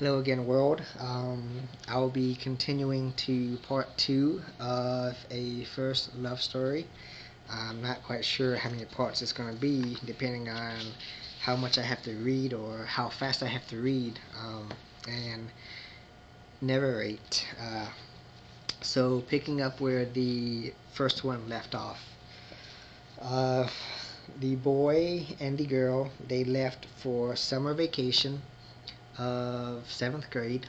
Hello again, world. Um, I will be continuing to part two of a first love story. I'm not quite sure how many parts it's going to be, depending on how much I have to read or how fast I have to read um, and narrate. Uh, so, picking up where the first one left off. Uh, the boy and the girl they left for summer vacation of seventh grade,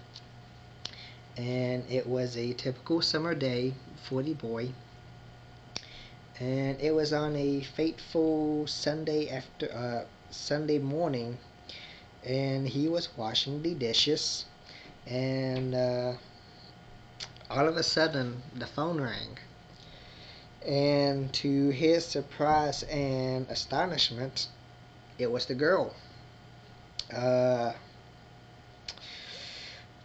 and it was a typical summer day for the boy. And it was on a fateful Sunday after uh, Sunday morning, and he was washing the dishes, and uh, all of a sudden the phone rang. And to his surprise and astonishment, it was the girl. Uh,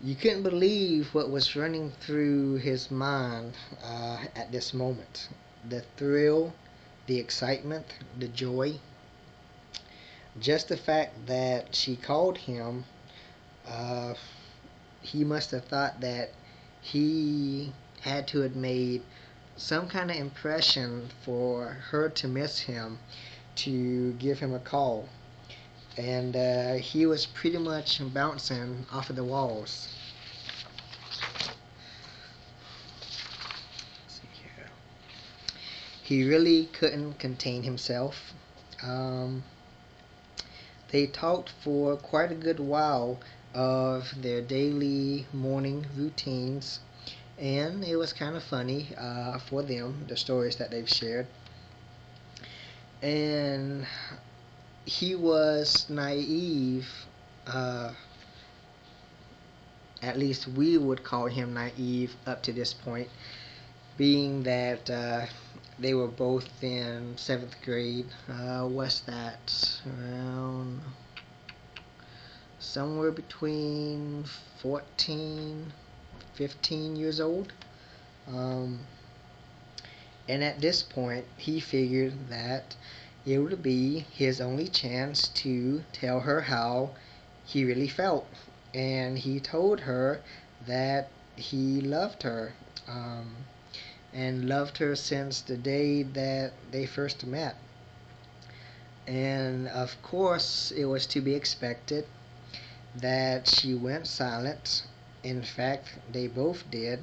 you couldn't believe what was running through his mind uh, at this moment the thrill, the excitement, the joy. Just the fact that she called him, uh, he must have thought that he had to have made some kind of impression for her to miss him to give him a call and uh, he was pretty much bouncing off of the walls. He really couldn't contain himself. Um, they talked for quite a good while of their daily morning routines, and it was kind of funny uh, for them, the stories that they've shared. And he was naive. Uh, at least we would call him naive up to this point, being that uh, they were both in seventh grade. Uh, what's that? Around somewhere between 14, 15 years old. Um, and at this point, he figured that it would be his only chance to tell her how he really felt. And he told her that he loved her um, and loved her since the day that they first met. And of course, it was to be expected that she went silent. In fact, they both did,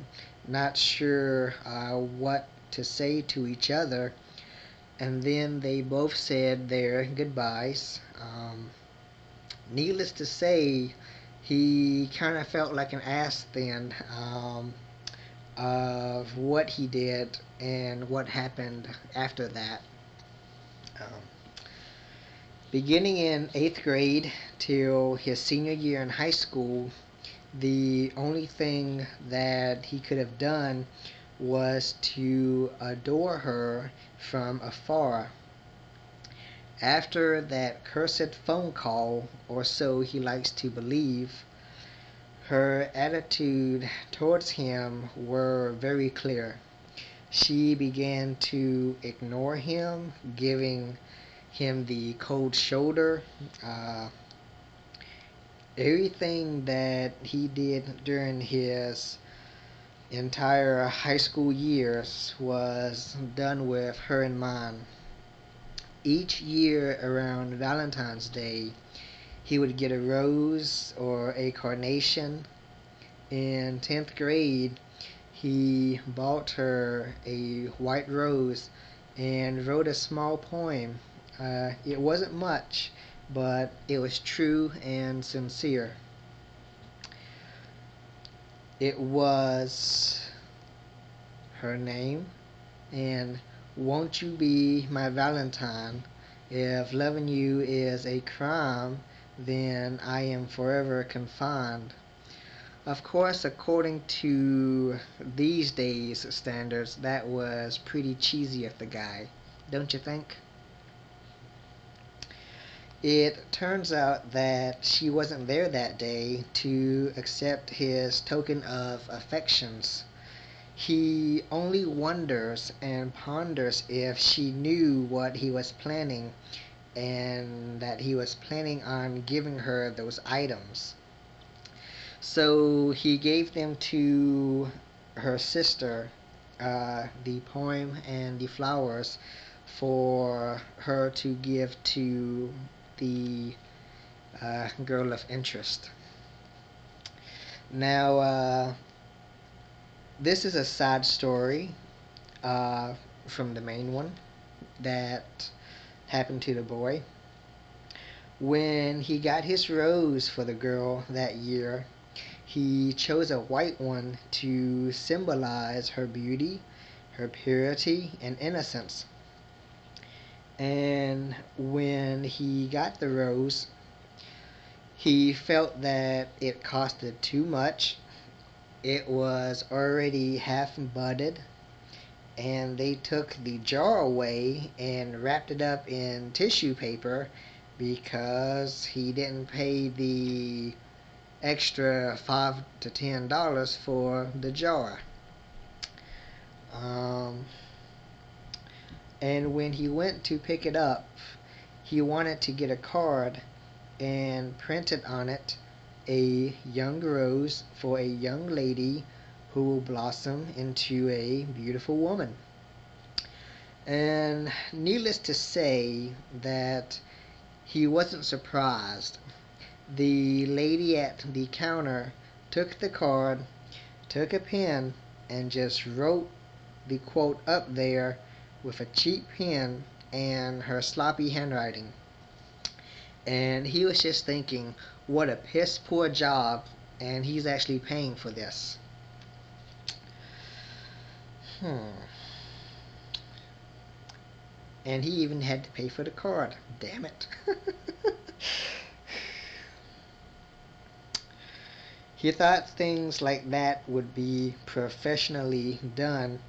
not sure uh, what to say to each other and then they both said their goodbyes. Um, needless to say, he kind of felt like an ass then um, of what he did and what happened after that. Um, beginning in eighth grade till his senior year in high school, the only thing that he could have done was to adore her from afar. After that cursed phone call, or so he likes to believe, her attitude towards him were very clear. She began to ignore him, giving him the cold shoulder. Uh, everything that he did during his entire high school years was done with her in mind. Each year around Valentine's Day, he would get a rose or a carnation. In 10th grade, he bought her a white rose and wrote a small poem. Uh, it wasn't much, but it was true and sincere. It was her name and won't you be my valentine if loving you is a crime then I am forever confined. Of course according to these days standards that was pretty cheesy of the guy don't you think? It turns out that she wasn't there that day to accept his token of affections. He only wonders and ponders if she knew what he was planning and that he was planning on giving her those items. So he gave them to her sister, uh, the poem and the flowers, for her to give to the uh, girl of interest. Now, uh, this is a sad story uh, from the main one that happened to the boy. When he got his rose for the girl that year, he chose a white one to symbolize her beauty, her purity, and innocence. And when he got the rose, he felt that it costed too much. It was already half budded, and they took the jar away and wrapped it up in tissue paper because he didn't pay the extra five to ten dollars for the jar. Um, and when he went to pick it up, he wanted to get a card and printed on it a young rose for a young lady who will blossom into a beautiful woman. And needless to say that he wasn't surprised the lady at the counter took the card, took a pen, and just wrote the quote up there with a cheap pen and her sloppy handwriting. And he was just thinking, what a piss poor job, and he's actually paying for this. Hmm. And he even had to pay for the card. Damn it. He thought things like that would be professionally done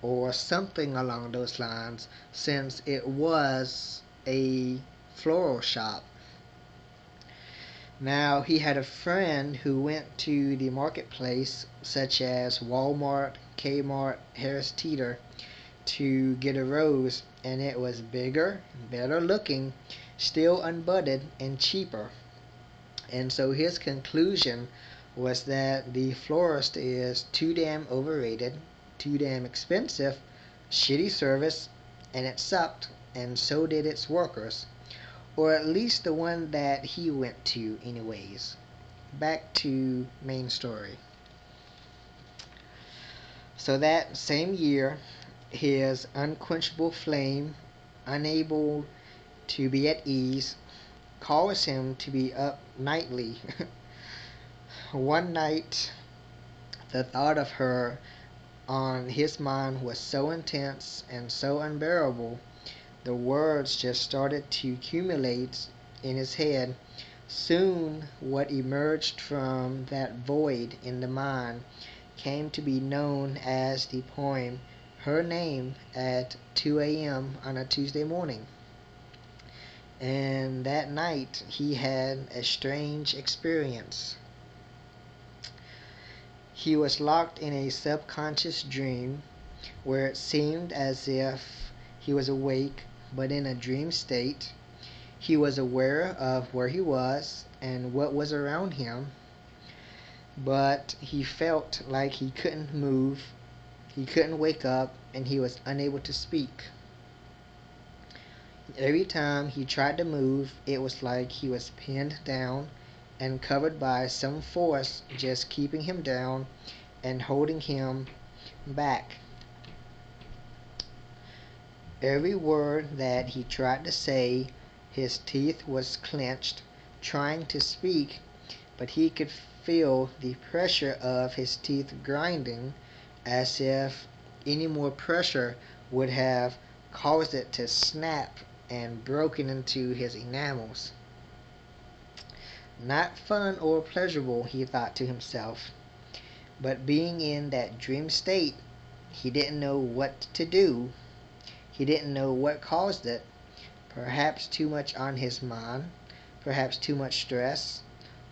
or something along those lines since it was a floral shop. Now, he had a friend who went to the marketplace, such as Walmart, Kmart, Harris Teeter, to get a rose, and it was bigger, better looking, still unbudded, and cheaper. And so his conclusion was that the florist is too damn overrated, too damn expensive, shitty service, and it sucked, and so did its workers. Or at least the one that he went to, anyways. Back to main story. So that same year, his unquenchable flame, unable to be at ease, caused him to be up nightly one night the thought of her on his mind was so intense and so unbearable the words just started to accumulate in his head soon what emerged from that void in the mind came to be known as the poem her name at 2 a.m. on a Tuesday morning. And that night he had a strange experience. He was locked in a subconscious dream where it seemed as if he was awake but in a dream state. He was aware of where he was and what was around him, but he felt like he couldn't move, he couldn't wake up, and he was unable to speak. Every time he tried to move, it was like he was pinned down and covered by some force just keeping him down and holding him back. Every word that he tried to say, his teeth was clenched, trying to speak, but he could feel the pressure of his teeth grinding as if any more pressure would have caused it to snap and broken into his enamels. Not fun or pleasurable, he thought to himself. But being in that dream state, he didn't know what to do. He didn't know what caused it. Perhaps too much on his mind, perhaps too much stress,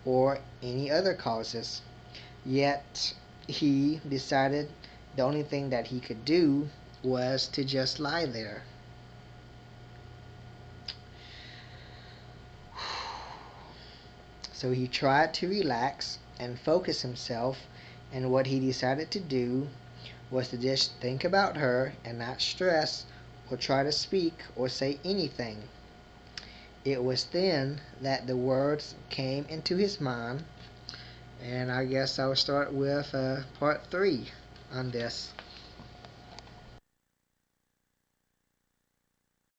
or any other causes. Yet he decided the only thing that he could do was to just lie there. So he tried to relax and focus himself. And what he decided to do was to just think about her and not stress or try to speak or say anything. It was then that the words came into his mind, and I guess I'll start with uh, part three on this.